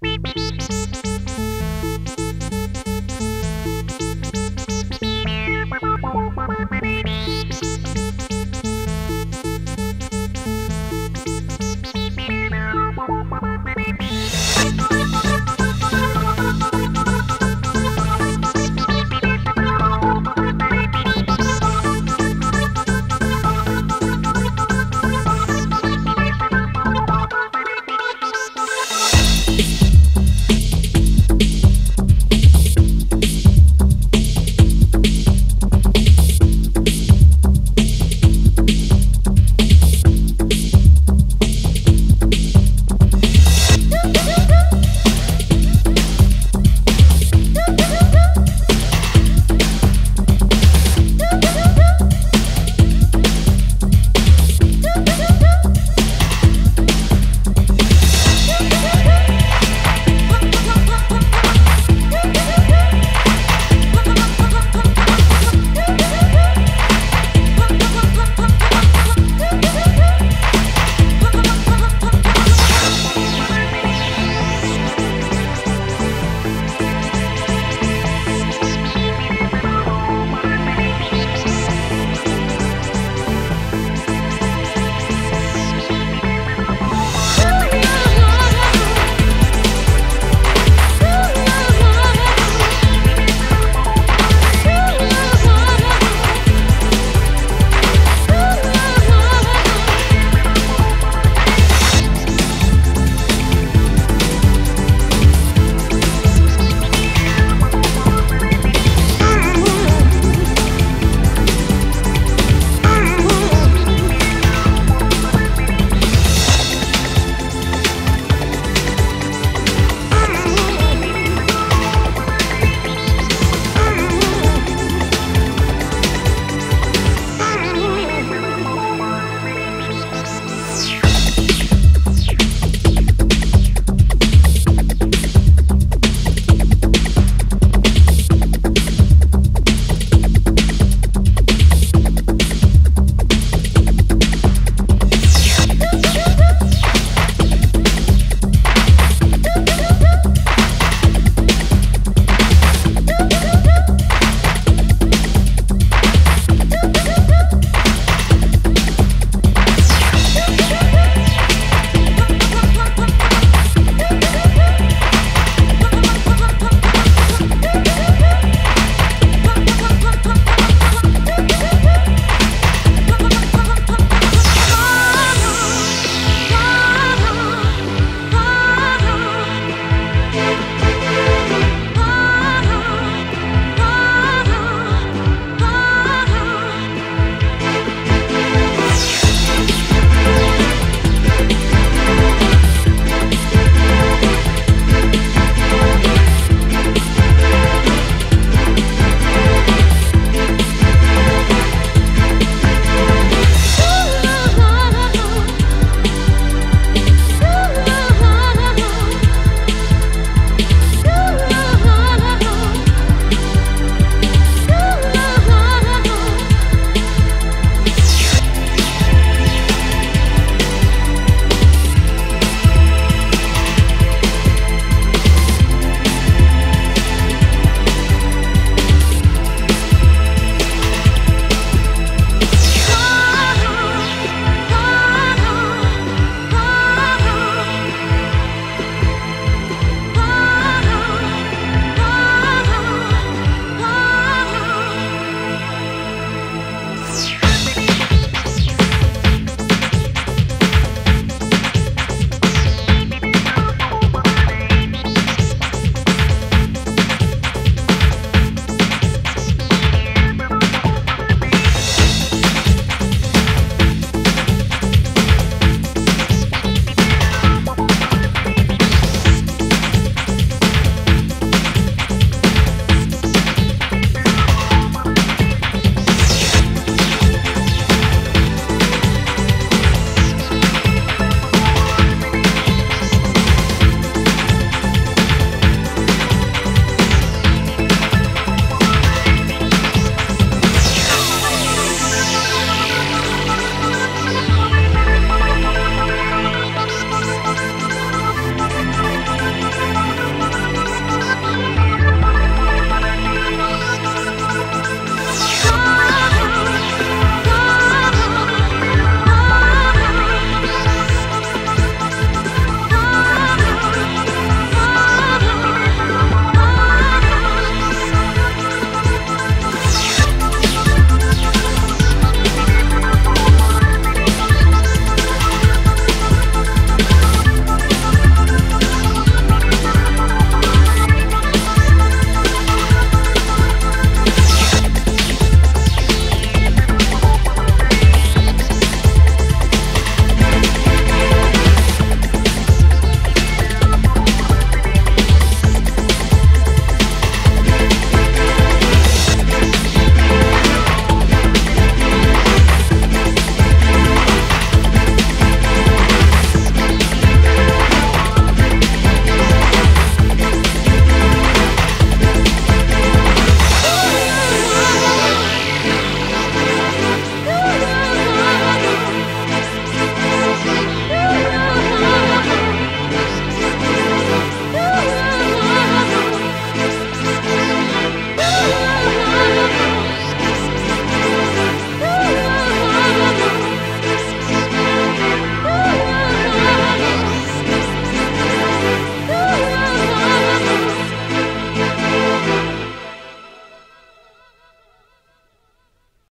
Beep, beep, beep.